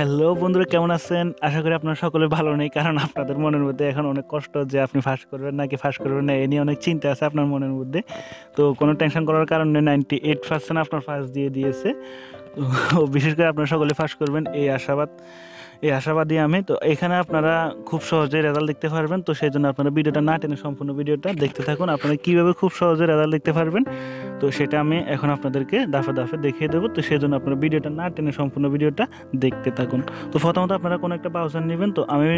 Hello বন্ধুরা, কেমন আছেন? আশা করি আপনারা সকলে ভালো নেই, কারণ আপনাদের মনের মধ্যে এখন অনেক কষ্ট যে আপনি ফাঁস করবেন নাকি ফাঁস করবেন না, এ নিয়ে অনেক চিন্তা আছে আপনার মনের মধ্যে। তো কোনো টেনশন করার কারণে নাইনটি এইট পার্সেন্ট আপনার ফাঁস দিয়ে দিয়েছে। তো বিশেষ করে আপনারা সকলে ফাঁস করবেন, এই আশাবাদ। এই আশাবাদী আমি। তো এখানে আপনারা খুব সহজে রেজাল্ট দেখতে পারবেন। তো সেই জন্য আপনারা ভিডিওটা না টেনে সম্পূর্ণ ভিডিওটা দেখতে থাকুন। আপনারা কীভাবে খুব সহজে রেজাল্ট দেখতে পারবেন? তো সেটা আমি এখন আপনাদেরকে দাফে দাফে দেখিয়ে দেবো। তো সেই জন্য আপনারা ভিডিওটা না টেনে সম্পূর্ণ ভিডিওটা দেখতে থাকুন। তো প্রথমত আপনারা কোনো একটা ব্রাউজার নেবেন। তো আমি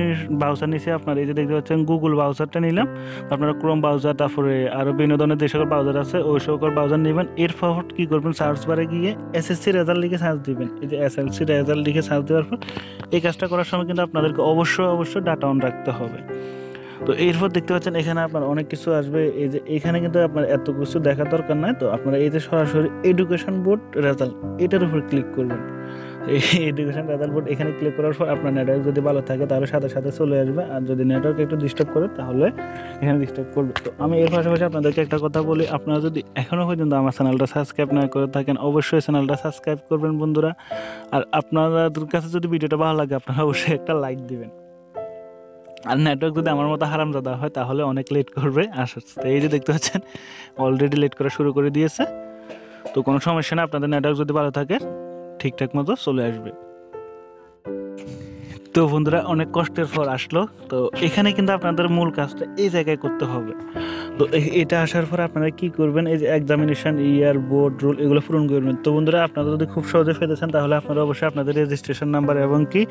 ব্রাউজার নিচে আপনারা, এই যে দেখতে পাচ্ছেন গুগল ব্রাউজারটা নিলাম। আপনারা ক্রোম ব্রাউজার তারপরে আরও বিনোদনের যে সকল ব্রাউজার আছে, ওই সকল ব্রাউজার নেবেন। এরপর কী করবেন? সার্চ বারে গিয়ে এসএসসি রেজাল্ট লিখে সার্চ দিবেন। এই যে এসএলসি রেজাল্ট লিখে সার্চ দেওয়ার পর, এই কাজটা করার সময় কিন্তু আপনাদেরকে অবশ্যই অবশ্যই ডাটা অন রাখতে হবে। তো এরপর দেখতে পাচ্ছেন এখানে আপনার অনেক কিছু আসবে। এই যে এখানে কিন্তু আপনার এত কিছু দেখার দরকার নাই। তো আপনারা এই যে সরাসরি এডুকেশন বোর্ড রেজাল্ট এটার উপর ক্লিক করবেন। এই এডুকেশন রেজাল্ট বোর্ড এখানে ক্লিক করার পর আপনার নেটওয়ার্ক যদি ভালো থাকে তাহলে সাথে সাথে চলে আসবে। আর যদি নেটওয়ার্ক একটু ডিস্টার্ব করে তাহলে এখানে ডিস্টার্ব করবে। তো আমি এর পাশাপাশি আপনাদেরকে একটা কথা বলি, আপনারা যদি এখনও পর্যন্ত আমার চ্যানেলটা সাবস্ক্রাইব না করে থাকেন, অবশ্যই চ্যানেলটা সাবস্ক্রাইব করবেন বন্ধুরা। আর আপনাদের কাছে যদি ভিডিওটা ভালো লাগে, আপনারা অবশ্যই একটা লাইক দিবেন। আর নেটওয়ার্ক যদি আমার মতো হারামজাদা হয়, তাহলে অনেক লেট করবে। আস্তে এই যে দেখতে পাচ্ছেন অলরেডি লেট করা শুরু করে দিয়েছে। তো কোনো সমস্যা না, আপনাদের নেটওয়ার্ক যদি ভালো থাকে, ঠিকঠাক মতো চলে আসবে। তো বন্ধুরা, অনেক কষ্টের পর আসলো। তো এখানে কিন্তু আপনাদের মূল কাজটা এই জায়গায় করতে হবে। তো এটা আসার পর আপনারা কি করবেন? এই যে এক্সামিনেশন ইয়ার বোর্ড রুল এগুলো পূরণ করবেন তো বন্ধুরা, আপনারা যদি খুব সহজে পেতেছেন তাহলে আপনারা অবশ্যই আপনাদের রেজিস্ট্রেশন নাম্বার এবং কি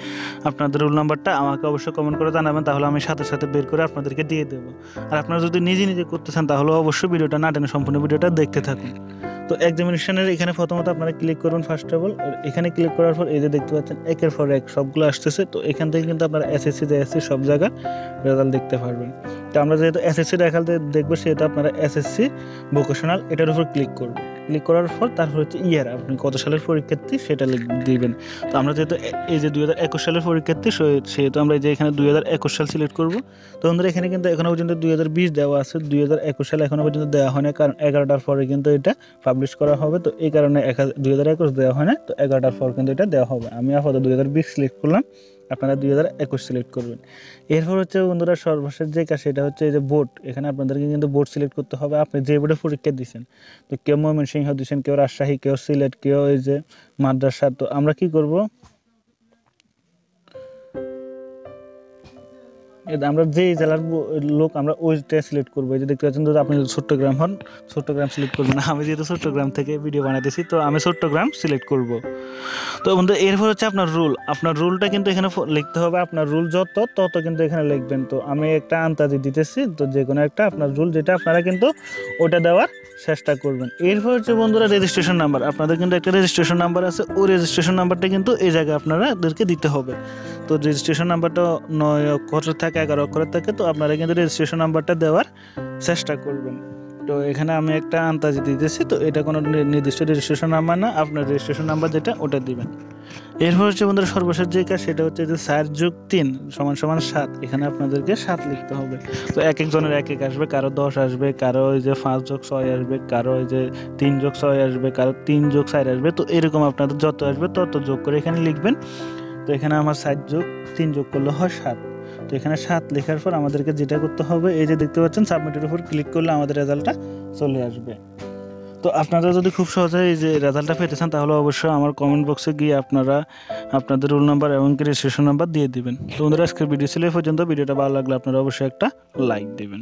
আপনাদের রুল নাম্বারটা আমাকে অবশ্যই কমেন্ট করে জানাবেন। তাহলে আমি সাথে সাথে বের করে আপনাদেরকে দিয়ে দেবো। আর আপনারা যদি নিজে নিজে করতেছেন তাহলে অবশ্যই ভিডিওটা না টেনে সম্পূর্ণ ভিডিওটা দেখতে থাকুন। তো এক্সামিনেশনের এখানে প্রথমত আপনারা ক্লিক করুন ফার্স্ট অফ অল এখানে ক্লিক করার পর এই যে দেখতে পাচ্ছেন, একের পর এক সবগুলো আসতেছে। তো এখান থেকে কিন্তু আপনারা এসএসসি জেএসসি সব জায়গার রেজাল্ট দেখতে পারবেন। তো আমরা যেহেতু এসএসসি দেখাতে দেখব, সেহেতু আপনারা এসএসসি ভোকেশনাল এটার উপর ক্লিক করবেন। ক্লিক করার পর তারপর হচ্ছে ইয়ার আপনি কত সালের পরীক্ষার্থী সেটা দিবেন। তো আমরা যেহেতু এই যে দুই হাজার একুশ সালের পরীক্ষার্থী সেহেতু আমরা যে এখানে দুই হাজার একুশ সাল সিলেক্ট করব। তো আমাদের এখানে কিন্তু এখনও পর্যন্ত দুই হাজার বিশ দেওয়া আছে। দুই সালে এখনও পর্যন্ত দেওয়া হয় না কারণ এগারোটার পরে কিন্তু এটা পাবলিশ করা হবে। তো এই কারণে দুই হাজার একুশ দেওয়া হয় না তো এগারোটার পর কিন্তু এটা দেওয়া হবে। আমি আপাতত দুই হাজার বিশ সিলেক্ট করলাম। আপনারা দুই হাজার একুশ সিলেক্ট করবেন। এরপর হচ্ছে বন্ধুরা সর্বশেষ যে কাজ, সেটা হচ্ছে এই যে বোর্ড এখানে আপনাদেরকে কিন্তু বোর্ড সিলেক্ট করতে হবে। আপনি যে বোর্ডে পরীক্ষা দিচ্ছেন তো কেউ ময়মনসিংহ দিচ্ছেন কেউ রাজশাহী, কেউ সিলেট, কেউ এই যে মাদ্রাসা, তো আমরা কি করব? আমরা যে জেলার লোক, আমরা ওইটা সিলেক্ট করব। এই যে দেখতে পাচ্ছেন যদি আপনি যদি চট্টগ্রাম হন চট্টগ্রাম সিলেক্ট করবেন। আমি যেহেতু চট্টগ্রাম থেকে ভিডিও বানাতেছি তো আমি চট্টগ্রাম সিলেক্ট করব। তো বন্ধু, এরপর হচ্ছে আপনার রুল আপনার রুলটা কিন্তু এখানে লিখতে হবে, আপনার রুল যত, তত কিন্তু এখানে লিখবেন। তো আমি একটা আন্তাজি দিতেছি, তো যে কোনো একটা আপনার রুল যেটা আপনারা কিন্তু ওটা দেওয়ার চেষ্টা করবেন। এরপর হচ্ছে বন্ধুরা রেজিস্ট্রেশন নাম্বার আপনাদের কিন্তু একটা রেজিস্ট্রেশন নাম্বার আছে, ওই রেজিস্ট্রেশন নাম্বারটা কিন্তু এই জায়গায় আপনারাদেরকে দিতে হবে। তো রেজিস্ট্রেশন নাম্বারটা নয় অক্ষরের থাকে, এগারো অক্ষরের থাকে, তো আপনারা কিন্তু রেজিস্ট্রেশন নাম্বারটা দেওয়ার চেষ্টা করবেন। তো এখানে আমি একটা আন্তাজি দিতেছি তো এটা কোনো নির্দিষ্ট রেজিস্ট্রেশন নাম্বার না, আপনার রেজিস্ট্রেশন নাম্বার যেটা, ওটা দিবেন। এরপর হচ্ছে বন্ধুরা, সর্বশেষ যে কাজ, সেটা হচ্ছে যে চার যোগ তিন সমান সমান সাত, এখানে আপনাদেরকে সাত লিখতে হবে। তো এক একজনের এক এক আসবে, কারও দশ আসবে, কারও ওই যে পাঁচ যোগ ছয় আসবে, কারও ওই যে তিন যোগ ছয় আসবে, কারও তিন যোগ চার আসবে, তো এরকম আপনাদের যত আসবে তত যোগ করে এখানে লিখবেন। এখানে আমার সাত যোগ তিন যোগ করলে হয় সাত। তো এখানে সাত লেখার পর আমাদেরকে যেটা করতে হবে, এই যে দেখতে পাচ্ছেন সাবমিটের উপর ক্লিক করলে আমাদের রেজাল্টটা চলে আসবে। তো আপনারা যদি খুব সহজে এই যে রেজাল্টটা পেতে চান, তাহলে অবশ্যই আমার কমেন্ট বক্সে গিয়ে আপনারা আপনাদের রোল নাম্বার এবং রেজিস্ট্রেশন নাম্বার দিয়ে দিবেন। তো বন্ধুরা, আজকের ভিডিও ছিল এই পর্যন্ত। ভিডিওটা ভালো লাগলে আপনারা অবশ্যই একটা লাইক দিবেন।